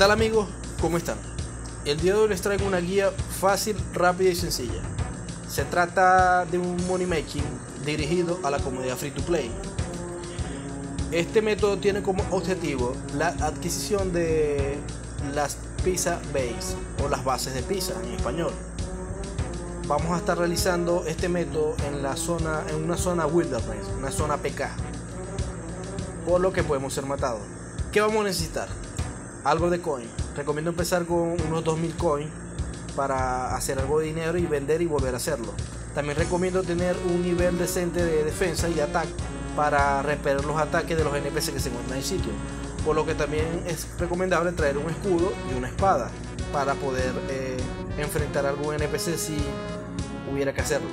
tal amigos? ¿Cómo están? El día de hoy les traigo una guía fácil, rápida y sencilla. Se trata de un money making dirigido a la comunidad free to play. Este método tiene como objetivo la adquisición de las pizza base o las bases de pizza en español. Vamos a estar realizando este método en la zona en una zona wilderness, una zona PK. Por lo que podemos ser matados. ¿Qué vamos a necesitar? Algo de coin. Recomiendo empezar con unos 2000 coins para hacer algo de dinero y vender y volver a hacerlo. También recomiendo tener un nivel decente de defensa y de ataque para repeler los ataques de los NPC que se encuentran en el sitio. Por lo que también es recomendable traer un escudo y una espada para poder eh, enfrentar a algún NPC si hubiera que hacerlo.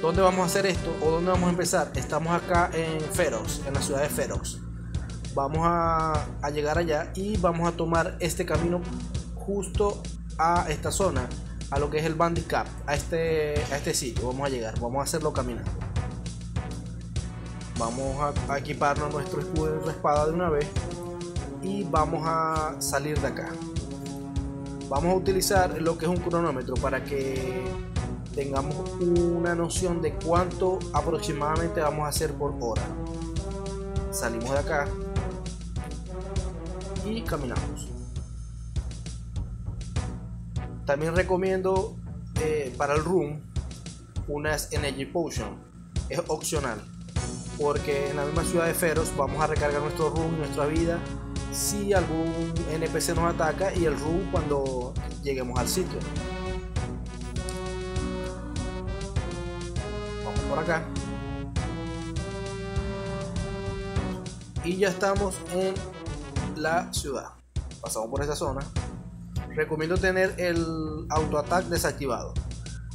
¿Dónde vamos a hacer esto o dónde vamos a empezar? Estamos acá en Ferox, en la ciudad de Ferox. Vamos a, llegar allá y vamos a tomar este camino justo a esta zona, a lo que es el Bandit Cap, a este, a este sitio. Vamos a llegar, vamos a hacerlo caminando. Vamos a, a equiparnos nuestro escudo y nuestra espada de una vez y vamos a salir de acá. Vamos a utilizar lo que es un cronómetro para que tengamos una noción de cuánto aproximadamente vamos a hacer por hora. Salimos de acá y caminamos. También recomiendo eh, para el room unas Energy Potion. Es opcional. Porque en la misma ciudad de Feroz vamos a recargar nuestro room, nuestra vida, si algún NPC nos ataca y el room cuando lleguemos al sitio. Vamos por acá. Y ya estamos en la ciudad. Pasamos por esta zona. Recomiendo tener el auto attack desactivado.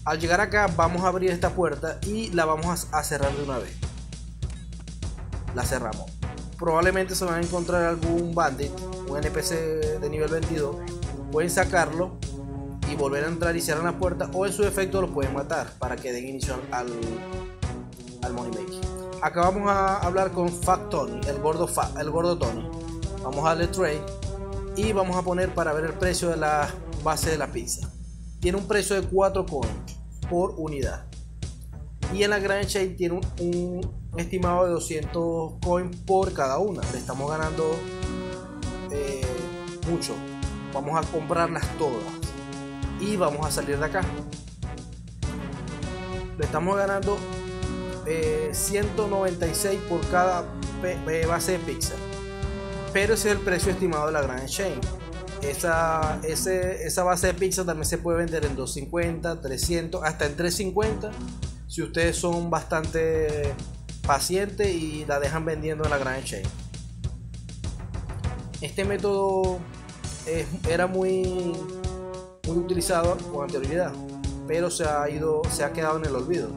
Al llegar acá vamos a abrir esta puerta y la vamos a cerrar de una vez. La cerramos. Probablemente se van a encontrar algún bandit, un NPC de nivel 22. Pueden sacarlo y volver a entrar y cerrar la puerta o en su efecto lo pueden matar para que den inicio al, al money making. Acá vamos a hablar con Fat Tony, el gordo, Fat, el gordo Tony. Vamos a darle trade y vamos a poner para ver el precio de la base de la pizza. Tiene un precio de 4 coins por unidad. Y en la Grand Chain tiene un, estimado de 200 coins por cada una. Le estamos ganando eh, mucho. Vamos a comprarlas todas. Y vamos a salir de acá. Le estamos ganando eh, 196 por cada base de pizza pero ese es el precio estimado de la Grand Chain. Esa, ese, esa base de pizza también se puede vender en 250, 300, hasta en 350 si ustedes son bastante pacientes y la dejan vendiendo en la Grand Chain. Este método era muy, muy utilizado con anterioridad, pero se ha, ido, se ha quedado en el olvido.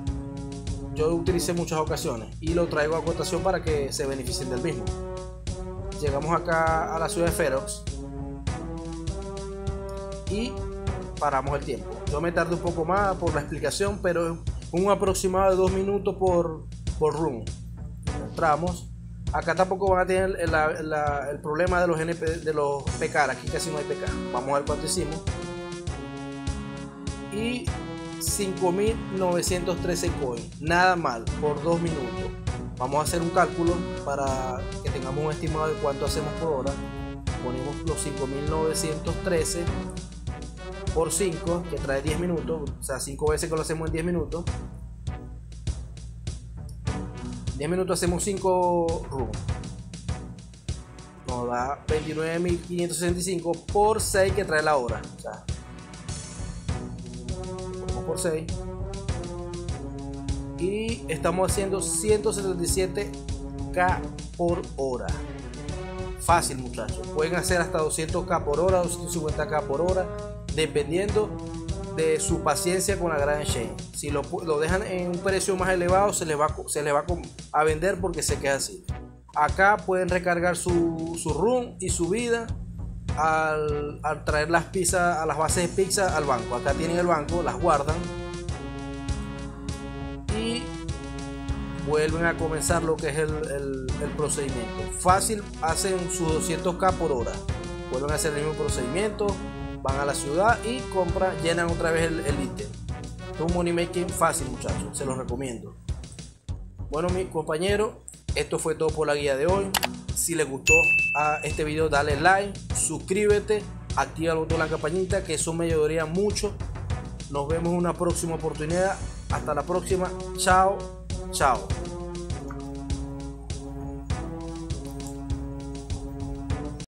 Yo lo utilicé en muchas ocasiones y lo traigo a cotación para que se beneficien del mismo llegamos acá a la ciudad de Ferox y paramos el tiempo. Yo me tardé un poco más por la explicación, pero un aproximado de dos minutos por, por room. Entramos. Acá tampoco van a tener el, el, problema de los NP, de los PK. Aquí casi no hay PK. Vamos a ver cuánto hicimos. Y 5.913 coins. Nada mal por dos minutos. Vamos a hacer un cálculo para que tengamos un estimado de cuánto hacemos por hora. Ponemos los 5913 por 5, que trae 10 minutos, o sea, 5 veces que lo hacemos en 10 minutos. 10 minutos hacemos 5 rooms. Nos da 29.565 por 6 que trae la hora. O sea, por 6 estamos haciendo 177k por hora. Fácil muchachos, pueden hacer hasta 200k por hora, 250k por hora, dependiendo de su paciencia con la Grand Chain. Si lo, lo, dejan en un precio más elevado, se les va, se les va a vender porque se queda así. Acá pueden recargar su, su room y su vida al, al traer las pizzas a las bases de pizza al banco. Acá tienen el banco, las guardan vuelven a comenzar lo que es el, el, procedimiento. Fácil, hacen sus 200k por hora, vuelven a hacer el mismo procedimiento, van a la ciudad y compran, llenan otra vez el, el ítem. Es un money making fácil muchachos, se los recomiendo. Bueno mis compañeros, esto fue todo por la guía de hoy. Si les gustó a este video dale like, suscríbete, activa el botón de la campanita que eso me ayudaría mucho. Nos vemos en una próxima oportunidad. Hasta la próxima. Chao. Chao.